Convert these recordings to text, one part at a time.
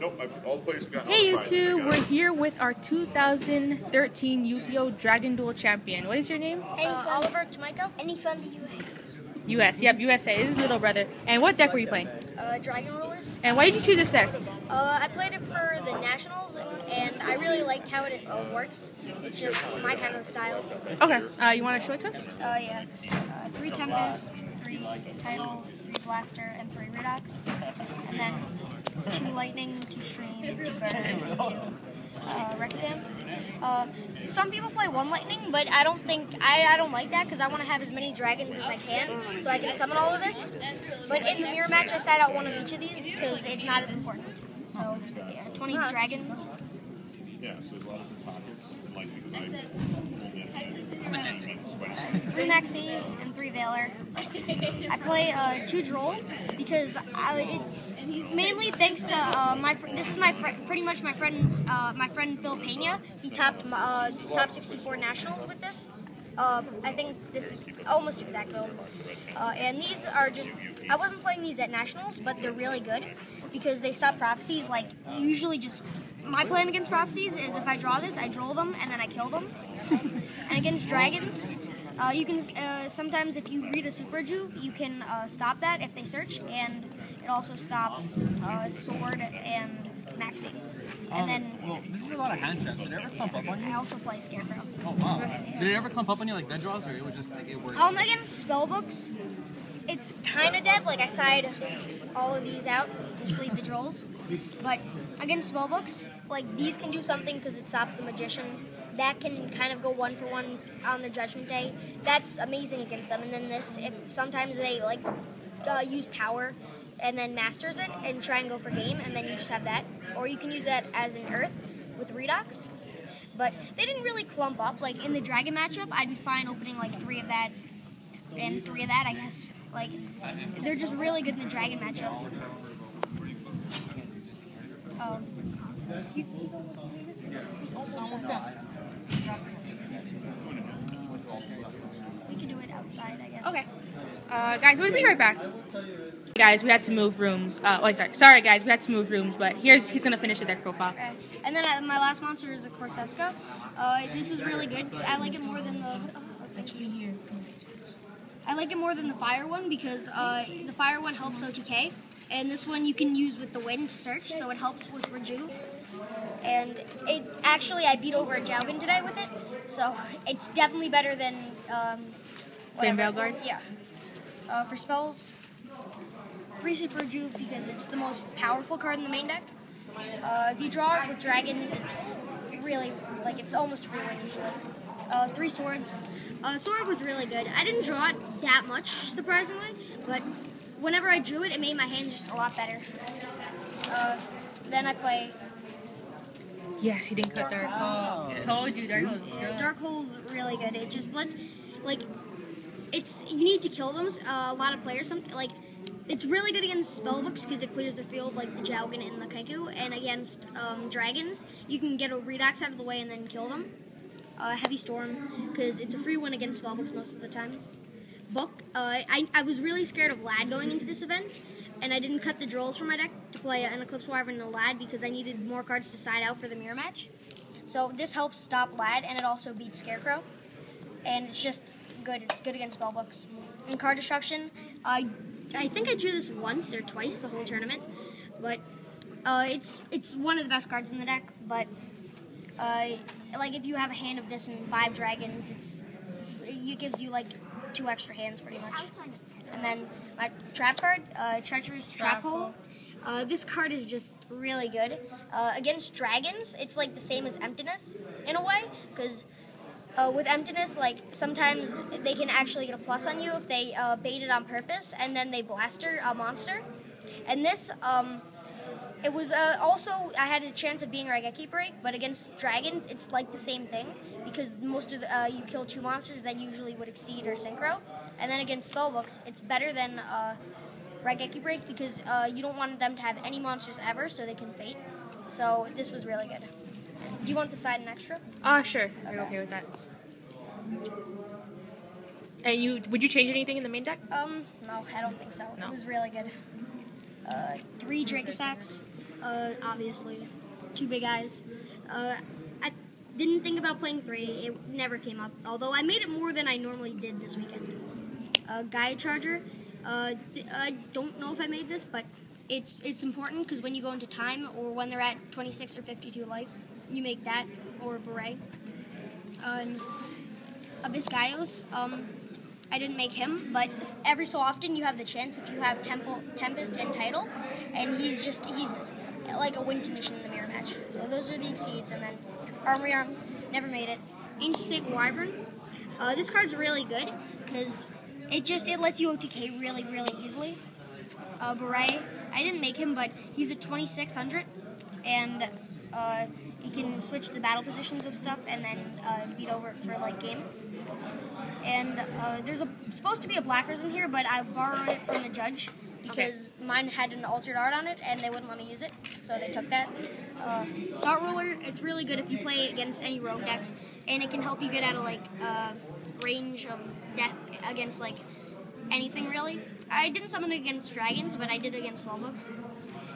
Nope, I've, all the players have gotten Hey all the YouTube, got we're it. here with our 2013 Yu-Gi-Oh! Dragon Duel champion. What is your name? Uh, Oliver Tomajko. Any from the US? US. Yep, USA. This is his little brother. And what deck were you playing? Uh, Dragon Rulers. And why did you choose this deck? Uh, I played it for the Nationals, and I really liked how it uh, works. It's just my kind of style. Okay. Uh, you want to show it to us? Uh, yeah. Uh, three Tempest, three Tidal, three Blaster, and three Redox. And then two Lightning, two Stream, two Burn, two uh, Reactan. Uh, some people play one Lightning, but I don't think I, I don't like that because I want to have as many dragons as I can, so I can summon all of this. But in the mirror match, I sat out one of each of these because it's not as important. So yeah, 20 dragons. Yeah, so there's a lot of different pockets. And like, because I only three Maxi and three Veiler. I play uh, two Droll because I, it's mainly thanks to uh, my. This is my pretty much my friend's uh, my friend Phil Pena. He topped my, uh, top 64 nationals with this. Uh, I think this is almost exact though. Uh, and these are just. I wasn't playing these at nationals, but they're really good because they stop prophecies. Like usually, just my plan against prophecies is if I draw this, I draw them and then I kill them. And against dragons, uh, you can uh, sometimes if you read a super juve, you can uh, stop that if they search, and it also stops uh, sword and maxi. And Um, then well, this is a lot of hand traps. Did it ever clump up on you? I also play scarecrow. Oh wow. Did it ever clump up on you like dead draws, or it was just like it worked? Um, against spellbooks, it's kind of dead. Like I side all of these out leave the drolls. But against small books, like these can do something because it stops the magician. That can kind of go one for one on the judgment day. That's amazing against them. And then this, if sometimes they like uh, use power and then masters it and try and go for game, and then you just have that. Or you can use that as an earth with redox. But they didn't really clump up. Like in the dragon matchup, I'd be fine opening like three of that and three of that, I guess. Like, they're just really good in the dragon matchup. Um, we could do it outside, I guess. Okay. Uh, guys, we'll be right back. Guys, we had to move rooms. Uh, oh, sorry. Sorry, guys, we had to move rooms, but here's he's gonna finish the deck profile. And then uh, my last monster is a Corsesca. Uh, this is really good. I like it more than the. I like it more than the fire one because uh, the fire one helps OTK, and this one you can use with the wind to search, so it helps with rejuve. And it actually, I beat over a Jowgen today with it, so it's definitely better than. Um, Flame whatever. Veil Guard? Yeah. Uh, for spells, super rejuve because it's the most powerful card in the main deck. Uh, if you draw it with dragons, it's really like it's almost free win usually. Uh, three swords. Uh, sword was really good. I didn't draw it that much, surprisingly, but whenever I drew it, it made my hand just a lot better. Uh, then I play Yes, he didn't cut Dark Hole. Told you, Dark Hole's good. Dark Hole's really good. It just lets, like, it's you need to kill them. Uh, a lot of players, some like, it's really good against spellbooks because it clears the field, like the Jowgen and the Kycoo. And against um, dragons, you can get a Redox out of the way and then kill them. Uh, Heavy Storm because it's a free win against spellbooks most of the time. Book. Uh, I, I was really scared of Lad going into this event, and I didn't cut the drolls from my deck to play an Eclipse Wyvern and a Lad because I needed more cards to side out for the mirror match. So this helps stop Lad, and it also beats Scarecrow. And it's just good. It's good against spellbooks. And card destruction, I I think I drew this once or twice the whole tournament, but uh, it's it's one of the best cards in the deck. But uh, like if you have a hand of this and five dragons, it's it gives you like two extra hands pretty much. And then my trap card, uh, treacherous trap, Trap hole. Uh, this card is just really good. Uh, against dragons, it's like the same as emptiness in a way, because uh, with emptiness, like sometimes they can actually get a plus on you if they uh, bait it on purpose and then they blaster a monster. And this, um, it was uh, also I had a chance of being Raigeki break, but against dragons, it's like the same thing because most of the, uh, you kill two monsters that usually would exceed or synchro, and then against spellbooks, it's better than uh, Raigeki break because uh, you don't want them to have any monsters ever, so they can fate. So this was really good. Do you want the side and extra? Ah, sure. You're okay with that. And you would you change anything in the main deck? Um, no, I don't think so. No. It was really good. Uh, three Dracossacks, Uh, obviously, two big eyes. Uh, I didn't think about playing three. It never came up. Although I made it more than I normally did this weekend. Uh, Gaia Charger. Uh, I don't know if I made this, but it's it's important because when you go into time or when they're at 26 or 52 life, you make that or a beret. Uh, and Abyss Gaios. Um, I didn't make him, but every so often you have the chance if you have Temple, Tempest and Tidal, and he's just he's like a win condition in the mirror match. So those are the exceeds, and then Armory Arm never made it. Ancient Wyvern. Uh, this card's really good because it just it lets you OTK really really easily. Uh, Beret. I didn't make him, but he's a 2600, and uh, he can switch the battle positions of stuff and then uh, beat over for like game. And uh, there's a supposed to be a blackers in here, but I borrowed it from the judge because mine had an altered art on it, and they wouldn't let me use it, so they took that. Uh, Dart roller, it's really good if you play it against any rogue deck, and it can help you get out of like uh, range of death against like anything really. I didn't summon it against dragons, but I did against spellbooks.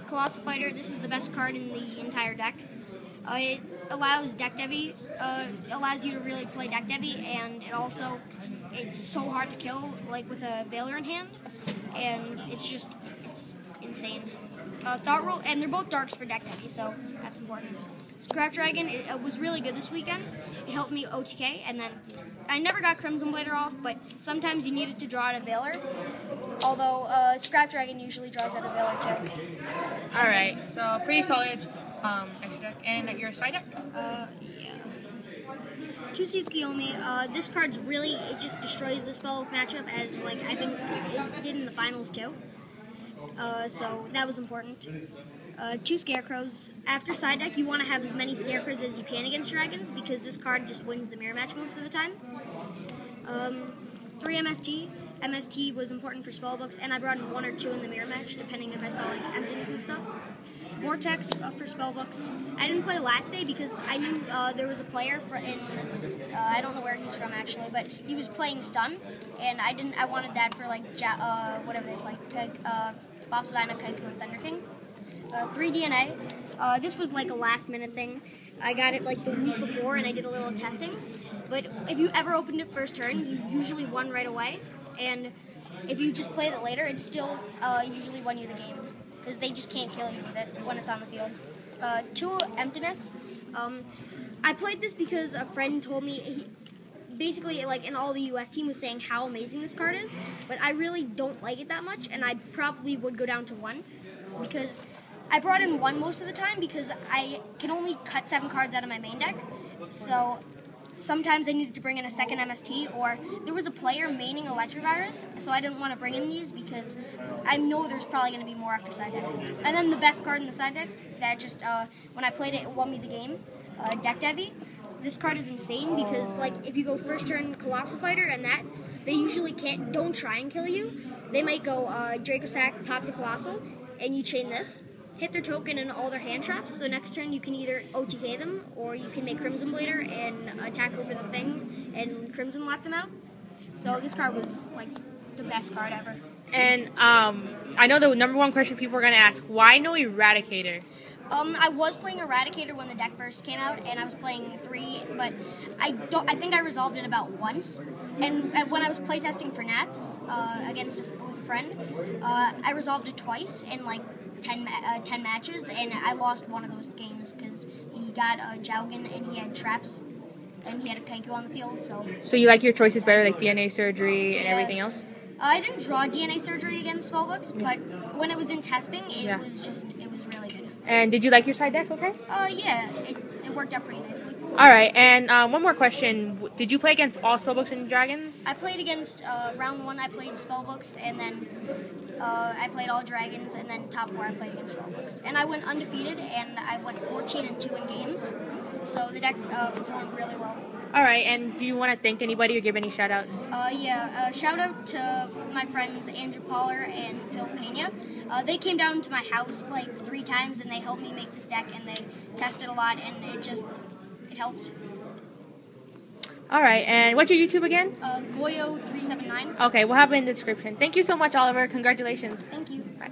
Colossal Fighter, this is the best card in the entire deck. Uh, it allows deck heavy, uh, allows you to really play deck heavy, and it also it's so hard to kill, like with a Veiler in hand, and it's just it's insane. Uh, Thought roll, and they're both darks for deck heavy, so that's important. Scrap Dragon it, uh, was really good this weekend. It helped me OTK, and then I never got Crimson Blader off, but sometimes you needed to draw out a Veiler. Although uh, Scrap Dragon usually draws out a Veiler too. All right, so pretty solid um, extra deck. And your side deck? Uh, yeah. Tsukuyomi, uh, this card's really, it just destroys the spell matchup as, like, I think it did in the finals too. Uh, so that was important. Uh, two Scarecrows. After side deck, you want to have as many Scarecrows as you can against Dragons because this card just wins the mirror match most of the time. Um, three MST. MST was important for spellbooks, and I brought in one or two in the mirror match, depending if I saw like emptiness and stuff. Vortex uh, for spellbooks. I didn't play last day because I knew uh, there was a player for in uh, I don't know where he's from actually, but he was playing stun, and I didn't. I wanted that for like ja- uh, whatever they play, Keg- uh, Fossil Dyna, Kycoo, and Thunder King. Uh, three DNA. Uh, this was like a last minute thing. I got it like the week before, and I did a little testing. But if you ever opened it first turn, you usually won right away, and if you just play it later, it still uh, usually won you the game because they just can't kill you with it when it's on the field. Uh, two emptiness. Um, I played this because a friend told me he, basically like in all the US team was saying how amazing this card is, but I really don't like it that much, and I probably would go down to one because I brought in one most of the time because I can only cut seven cards out of my main deck, so sometimes I needed to bring in a second MST, or there was a player maining Electrovirus, so I didn't want to bring in these because I know there's probably going to be more after side deck. And then the best card in the side deck that just uh, when I played it, it won me the game. Uh, deck Devi. This card is insane because like if you go first turn Colossal Fighter and that, they usually can't don't try and kill you. They might go uh, Dracossack, pop the Colossal, and you chain this hit their token and all their hand traps. So next turn you can either OTK them or you can make Crimson Blader and attack over the thing and Crimson lock them out. So this card was like the best card ever. And um, I know the number one question people are going to ask why no Eradicator? Um, I was playing Eradicator when the deck first came out, and I was playing three, but I don't. I think I resolved it about once. And, and when I was playtesting for Nats uh, against a, with a friend, uh, I resolved it twice in like 10, ma- uh, 10 matches, and I lost one of those games because he got a Jowgen and he had traps, and he had a Kycoo on the field. So So you like your choices better, like DNA surgery and Yeah. everything else? I didn't draw DNA surgery against spellbooks, but when it was in testing, it Yeah. was just it was really good. And did you like your side deck? Okay. Uh, yeah, it, it worked out pretty nicely. All right. And um, one more question: Did you play against all spellbooks and dragons? I played against uh, round one. I played spellbooks, and then uh, I played all dragons, and then top four I played against spellbooks, and I went undefeated, and I went 14 and two in games. So the deck uh, performed really well. All right. And do you want to thank anybody or give any shout outs? Uh, yeah, uh, shout out to my friends Andrew Poller and Phil Pena. Uh, they came down to my house like three times, and they helped me make this deck, and they tested a lot, and it just it helped. All right. And what's your YouTube again? Uh, Goyo379. Okay, we'll have it in the description. Thank you so much, Oliver. Congratulations. Thank you. Bye.